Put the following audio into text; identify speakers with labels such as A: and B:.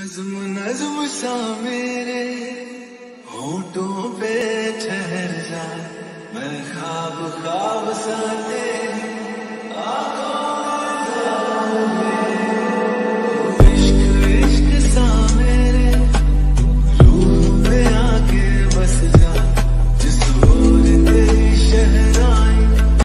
A: नज्म नज्म सा मेरे होठों पे ठहर जा मैं ख्वाब ख्वाब सा